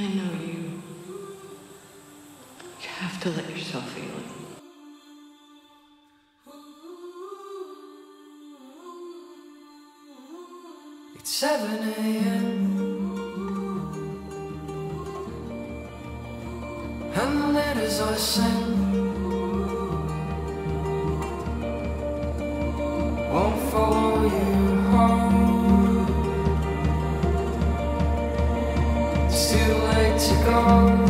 I know you. You have to let yourself feel it. It's 7 a.m. And letters I sent It's too late to go.